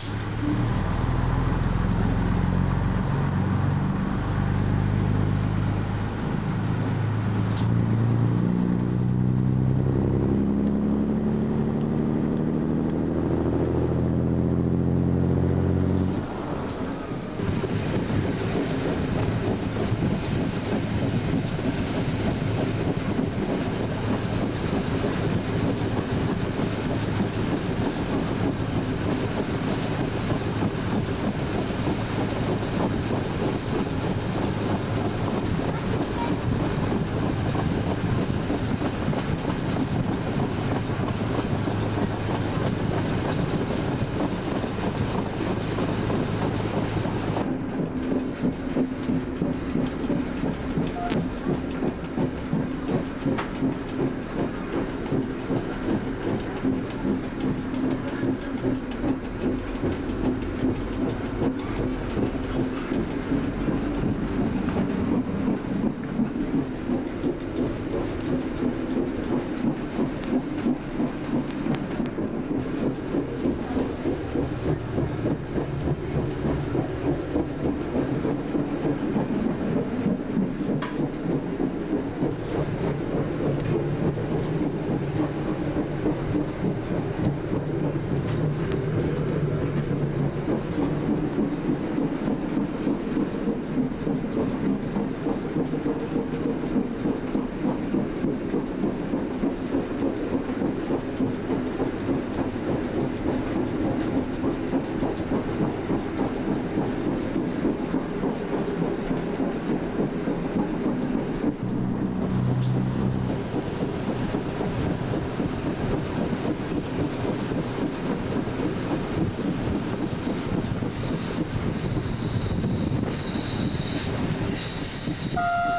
ます。you